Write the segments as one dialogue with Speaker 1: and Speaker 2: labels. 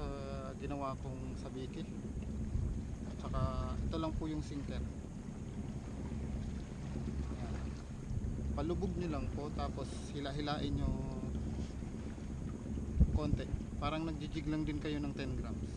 Speaker 1: sa ginawa kong sabiki at saka ito lang po yung sinker. Palubog nyo lang po tapos hila-hilain nyo konti. Parang nagjijig lang din kayo ng 10 grams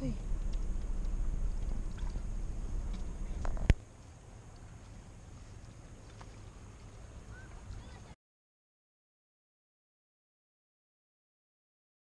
Speaker 2: Hey.